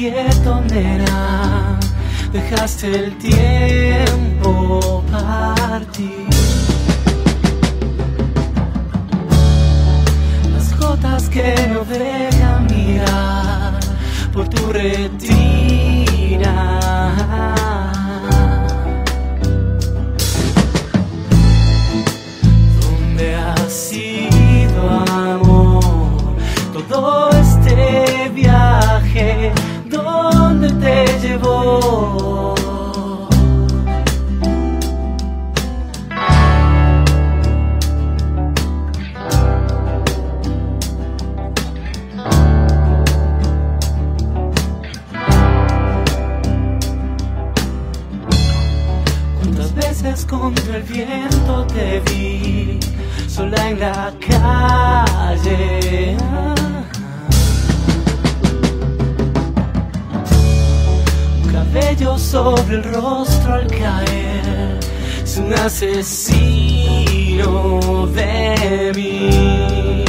quieto, nena, dejaste el tiempo partir. Las gotas que no dejan mirar por tu retina. ¿Cuántas veces contra el viento te vi sola en la calle? Un cabello sobre el rostro al caer es un asesino de mí.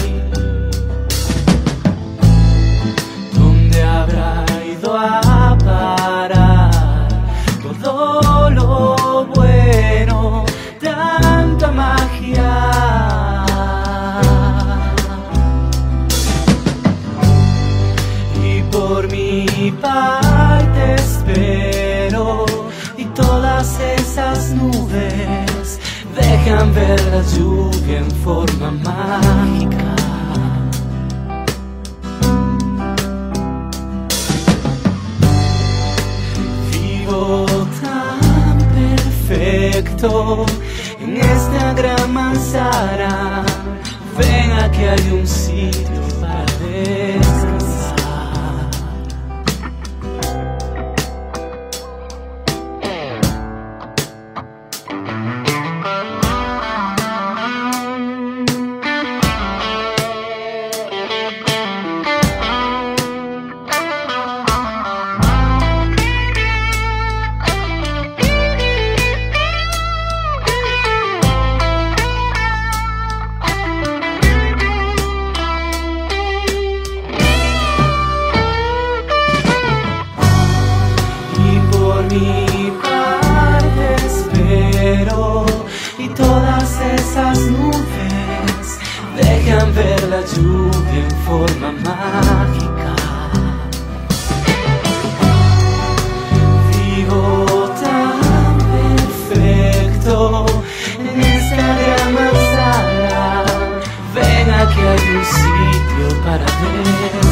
Mi parte espero y todas esas nubes dejan ver la lluvia en forma mágica. Vivo tan perfecto en esta gran manzana. Ven aquí hay un sitio para descansar. mi parte espero y todas esas nubes dejan ver la lluvia en forma mágica. Vivo tan perfecto en esta gran manzana, ven aquí hay un sitio para ver.